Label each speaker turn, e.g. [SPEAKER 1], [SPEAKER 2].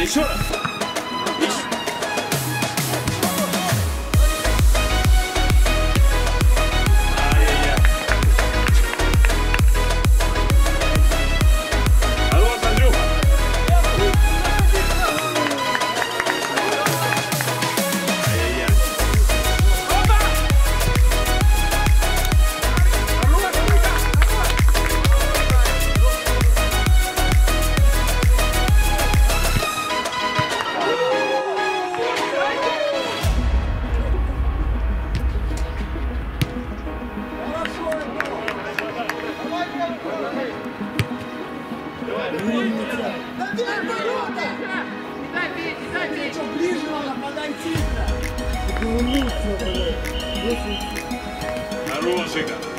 [SPEAKER 1] 没事
[SPEAKER 2] Ближе надо подойти,
[SPEAKER 1] Хороший, да. Что